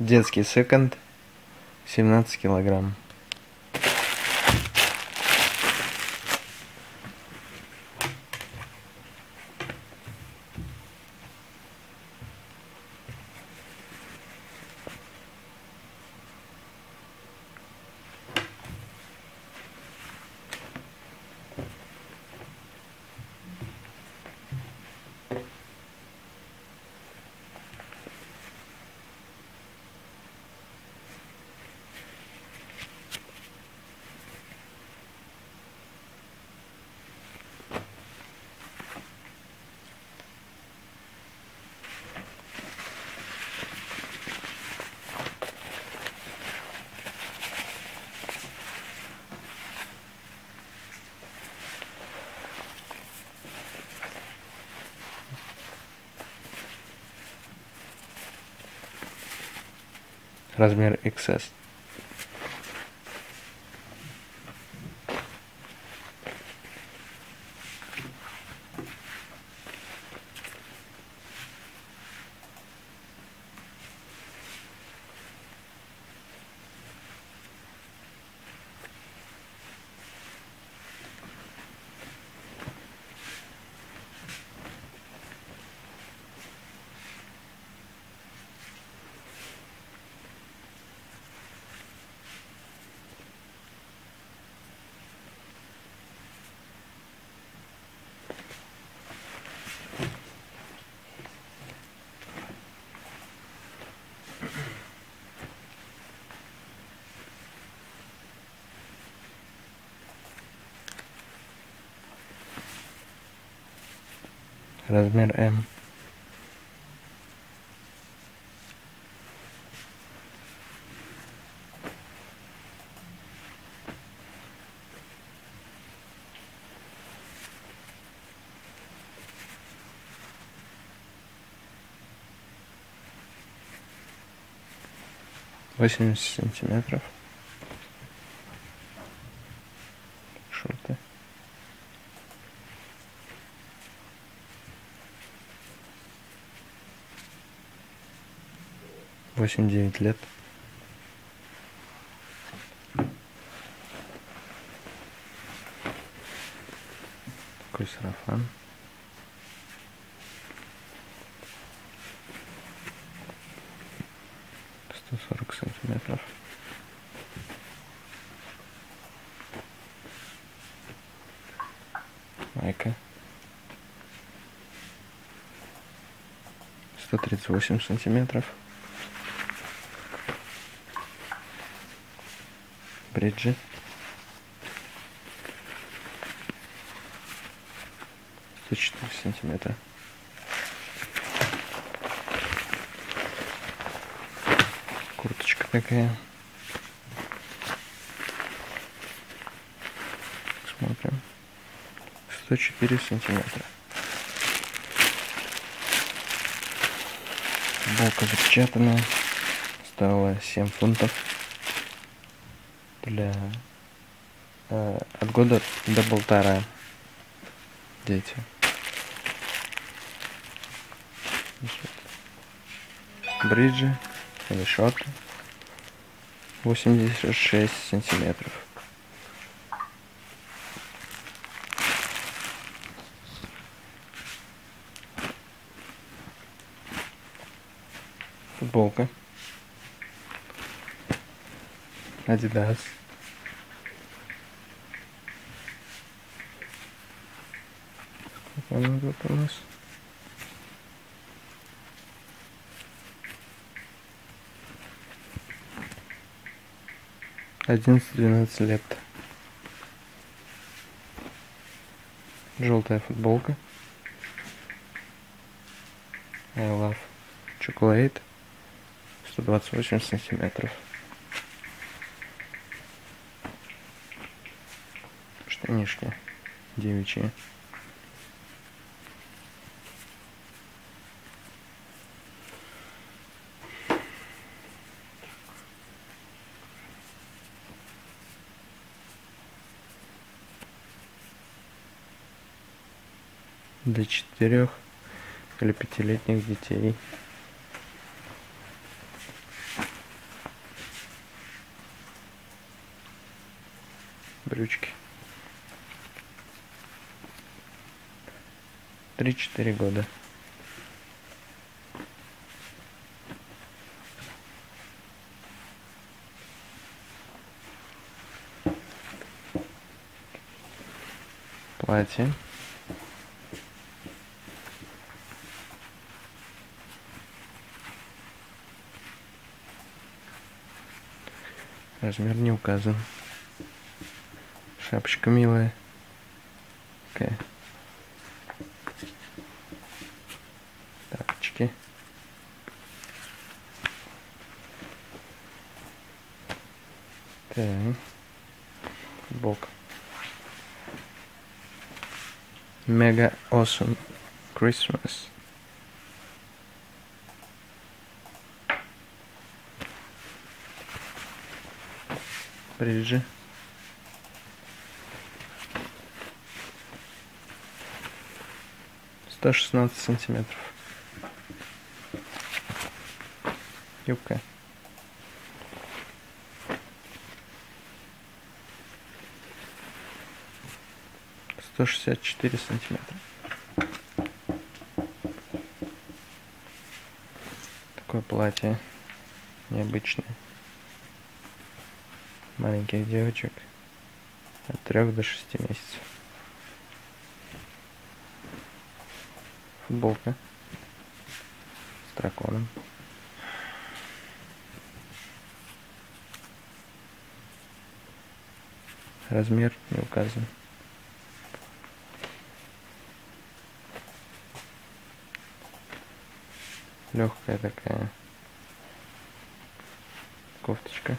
Детский секонд. 17 килограмм. Размер XS. Размер М. Восемьдесят сантиметров. 8-9 лет. Такой сарафан. Сто сорок сантиметров. Майка. 138 сантиметров. Сто четыре сантиметра. Курточка такая. Смотрим. Сто четыре сантиметра. Футболка запечатанная. Стоила семь фунтов для э, от года до полтора дети. Бриджи или шорты 86 сантиметров. Футболка. Adidas. Сколько она тут у нас? Одиннадцать-двенадцать лет. Желтая футболка. I love chocolate. 128 сантиметров. Конечно, девичьи. До четырех или пятилетних детей. брючки. Три-четыре года. Платье. Размер не указан. Шапочка милая. Такая. Тапочки. Так. Футболка. Mega awesome Christmas. Бриджи. Сто шестнадцать сантиметров. Юбка. Сто шестьдесят четыре сантиметра. Такое платье необычное маленьких девочек от трех до шести месяцев. Футболка с драконом. Размер не указан. Легкая такая кофточка.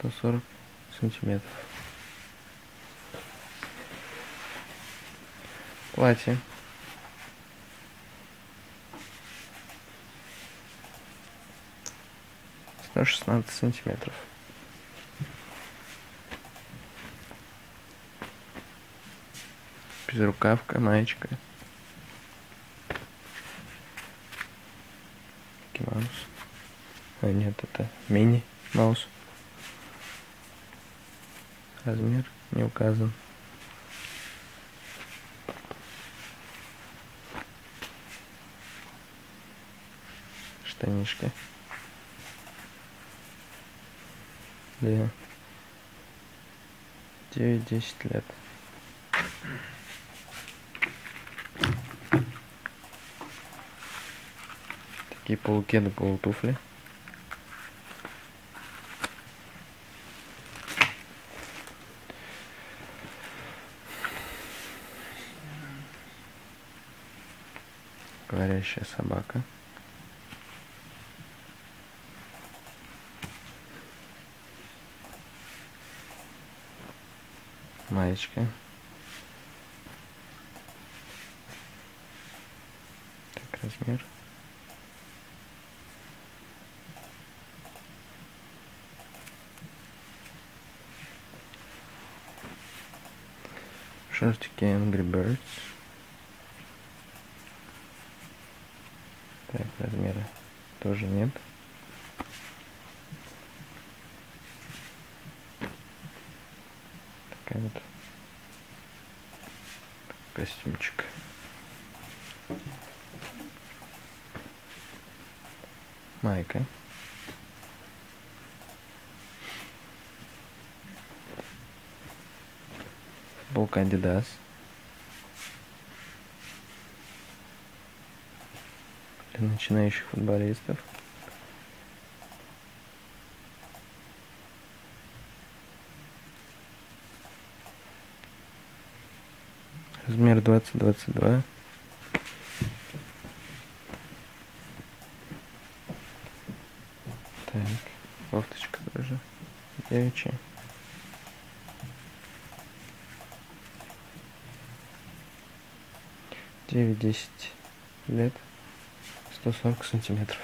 140 сантиметров. Платье. Сто шестнадцать сантиметров. Безрукавка, маечка. Маус. А нет, это мини маус. Размер не указан. Штанишки. Для 9-10 лет. Такие полукеды, полутуфли. Говорящая собака. Маечка. Так, размер. Шортики Angry Birds. Так, размера тоже нет. Такая вот костюмчик. Майка. Футболка Adidas. Начинающих футболистов. Размер 20-22. Так, кофточка тоже девичья. Девять-десять лет. 140 сантиметров.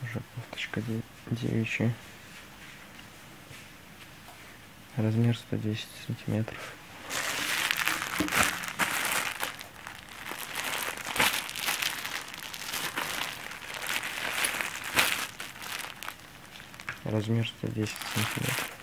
Тоже кофточка девичья. Размер 110 сантиметров. Размер 110 сантиметров.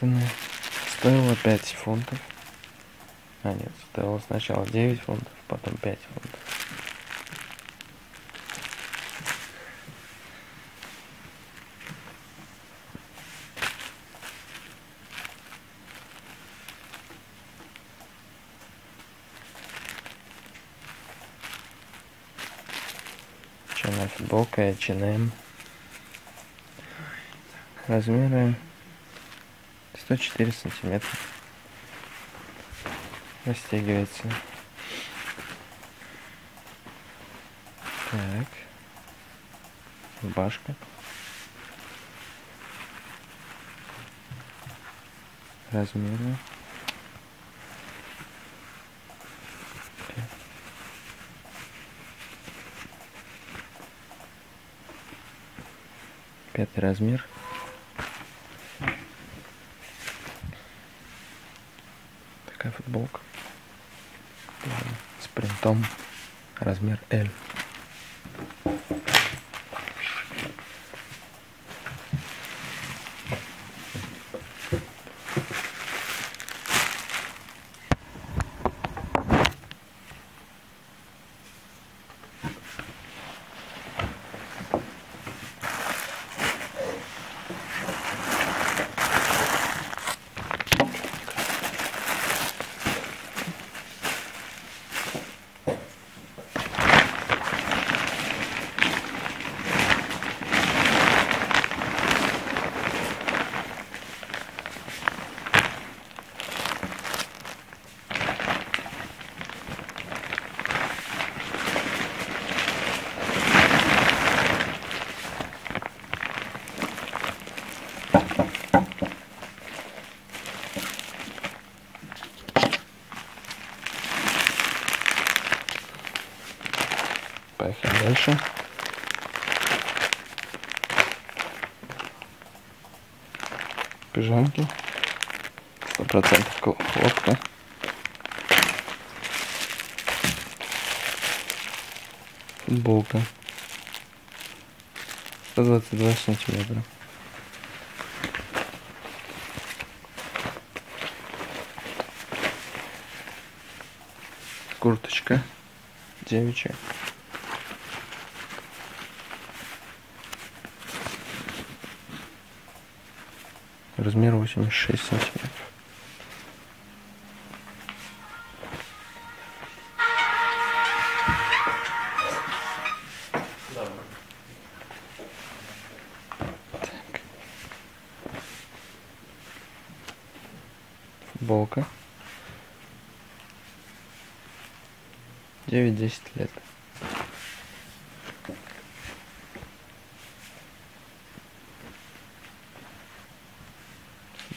Запечатанная. Стоила 5 фунтов. А, нет, стоило сначала 9 фунтов, потом 5 фунтов. Черная футболка H&M. Размеры 104 сантиметра. Растягивается. Так. Рубашка. Размеры. Пятый размер. Такая футболка. Ладно, С принтом. Размер L. Поехали дальше. Пижамки. Сто процентов хлопка. Футболка. 122 сантиметра. Курточка девичья. Размер 86 сантиметров. Футболка. 9-10 лет.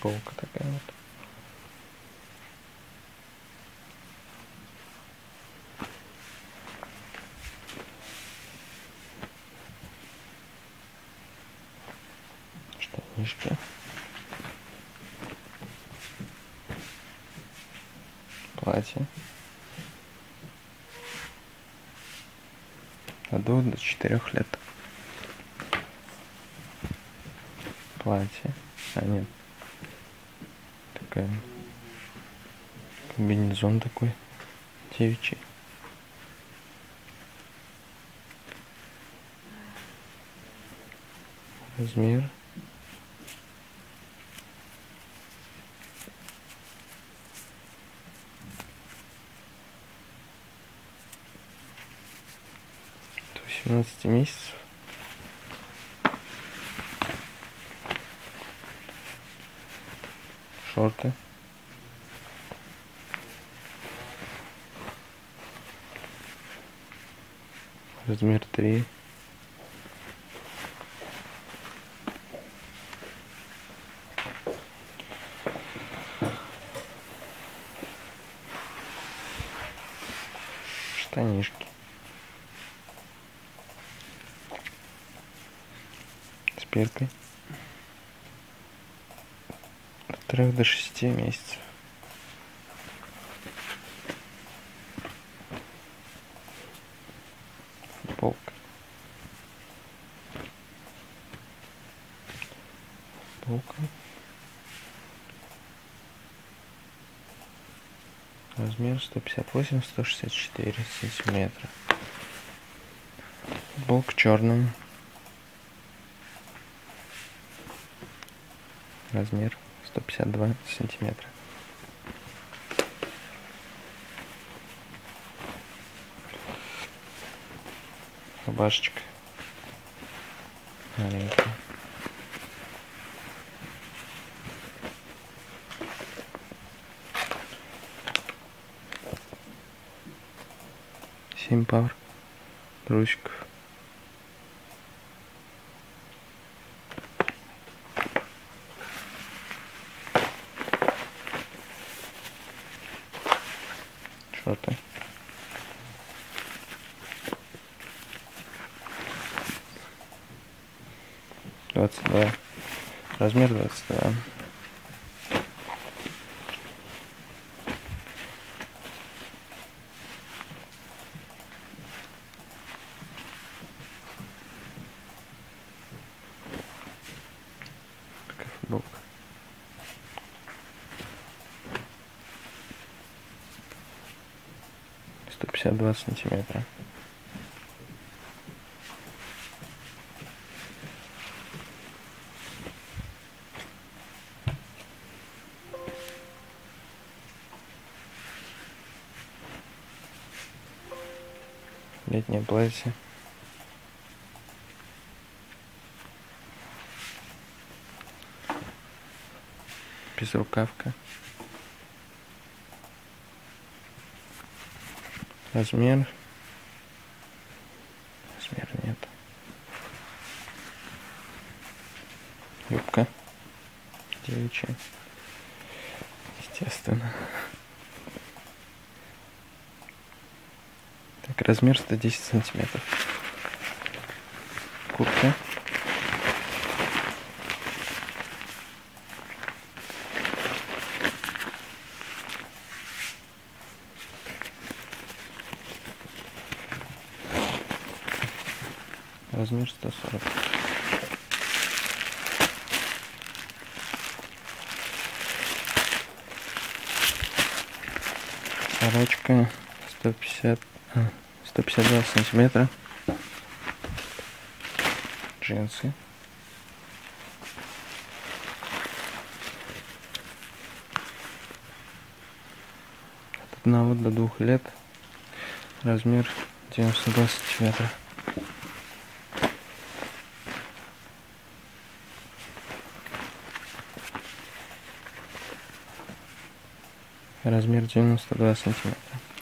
Футболка такая вот. Штанишки. Платье. Двух до четырех лет. Платье. А нет. Такая. Комбинезон такой. Девичий. Размер. До 18 месяцев. Шорты. Размер 3. Штанишки. Спиркой. От трех до шести месяцев. Футболка. Футболка. Размер 158-164 сантиметра. Футболка черная. Размер 152 сантиметра. Рубашечка. Маленькая. Семь пар трусиков. Шорты. Двадцать два. Размер двадцать два. Такая футболка. Сто пятьдесят два сантиметра. Летнее платье. Безрукавка. Размер. Размера нет. Юбка. Девичья. Естественно. Так, размер 110 сантиметров. Куртка. Размер 140. Сорочка 150, а, 152 сантиметра. Джинсы. От одного до двух лет. Размер 92 сантиметра. Размер 92 сантиметра.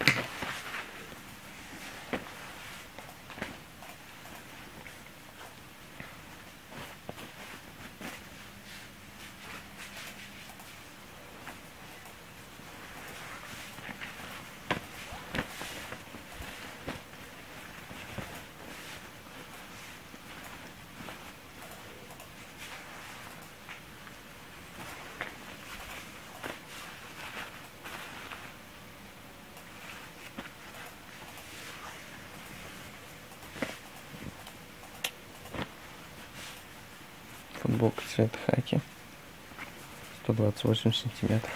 Футболка цвета хаки. 128 сантиметров.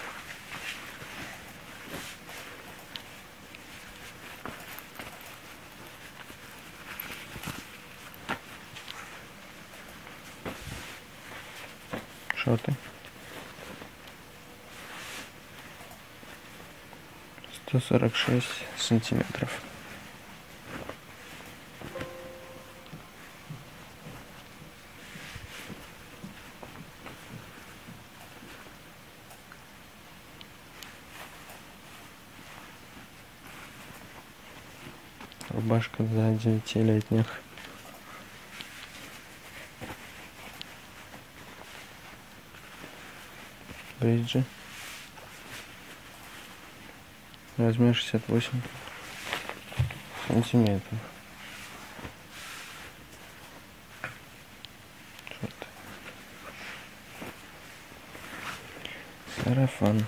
Шорты. 146 сантиметров. Для девятилетних. Бриджи. Размер 68. сантиметров. Сарафан.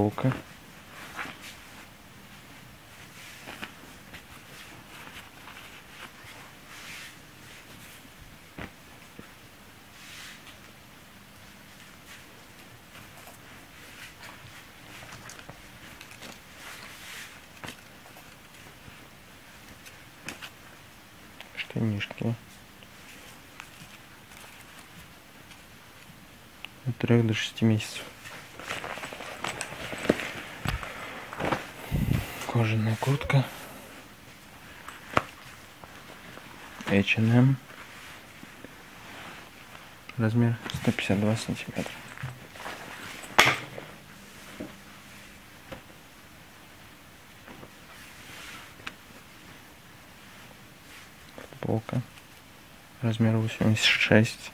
Футболка. штанишки. От 3 до 6 месяцев. Кожаная куртка. H&M. Размер 152 сантиметра. Футболка. Размер 86.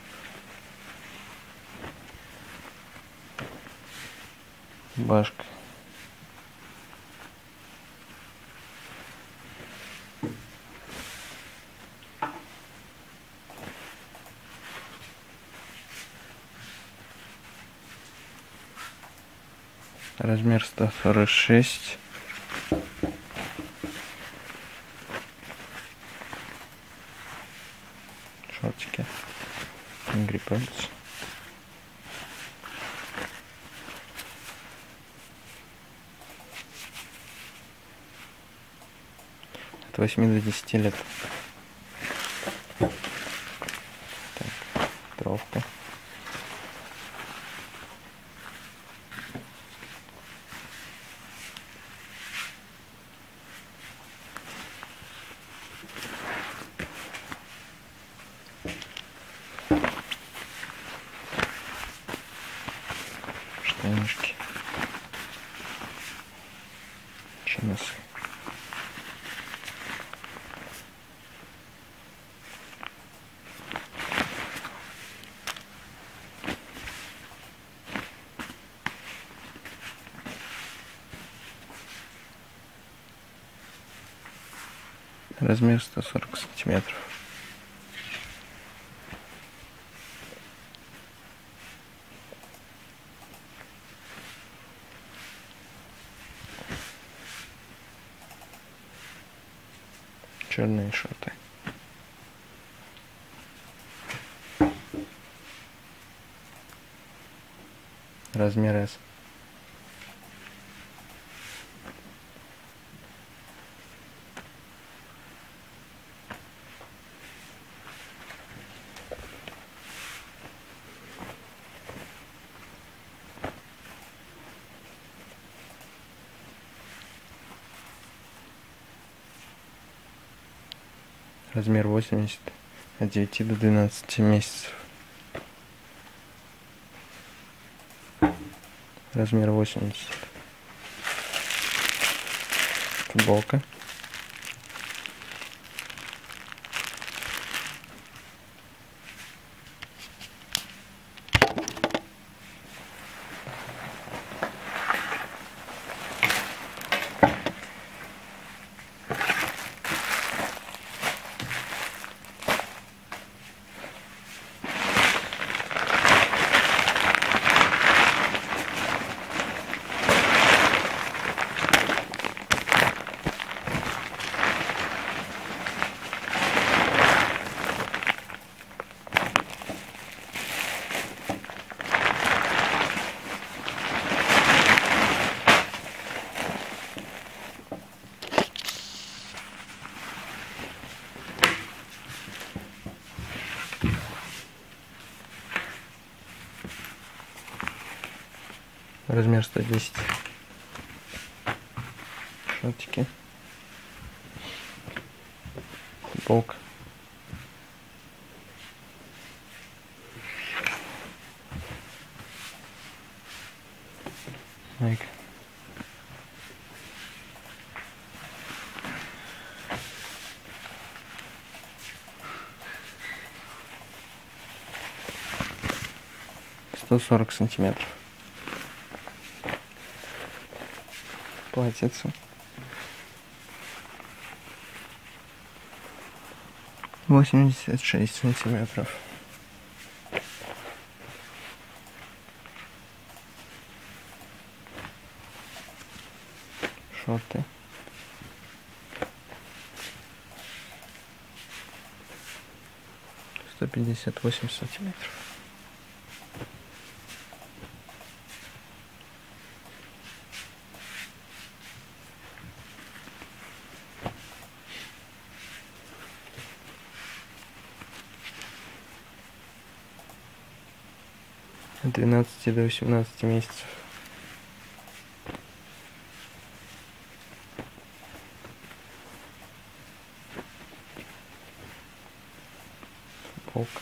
Башка. Размер 146. Шортики. Angry Birds. От 8 до 10 лет. Так, тровка. штанишки. Чиносы. Размер 140 сантиметров. черные шорты. Размер S. Размер 80 от 9 до 12 месяцев. Размер 80. Футболка. Размер 110. Шортики. Футболка. Майк. 140 сантиметров. Платьице. Восемьдесят шесть сантиметров. Шорты. Сто пятьдесят восемь сантиметров. 12 до 18 месяцев. Футболка.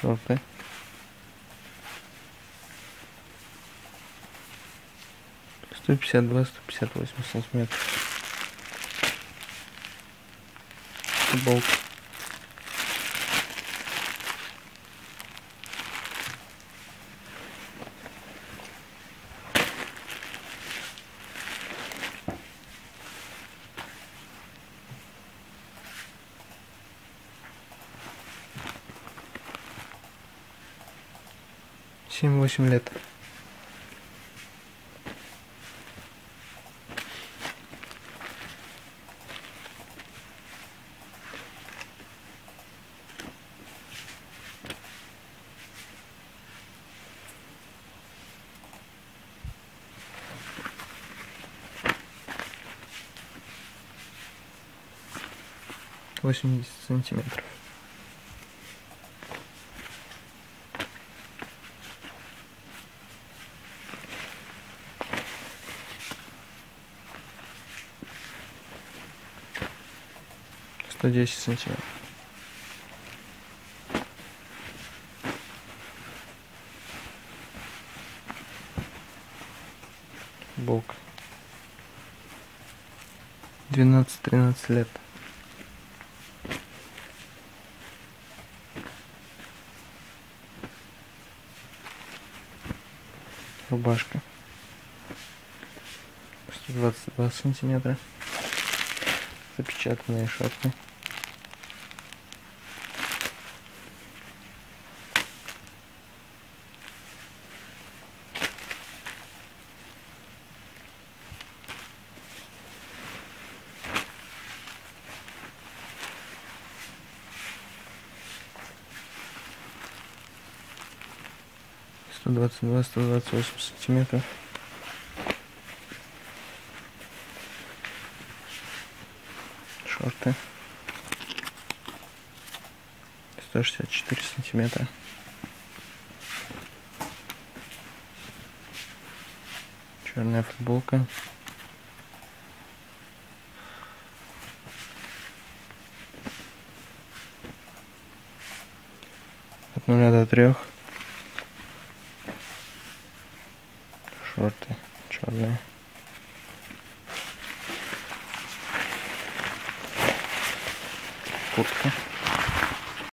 Шорты. Сто пятьдесят два, сто пятьдесят восемь сантиметров. Футболку. Семь-восемь лет. Восемьдесят сантиметров. Сто десять сантиметров. Булка. Двенадцать-тринадцать лет. Рубашка. 122 сантиметра. Запечатанные шорты сто двадцать два сто двадцать восемь сантиметров. Шорты. Сто шестьдесят четыре сантиметра. Черная футболка. От нуля до трех шорты черные.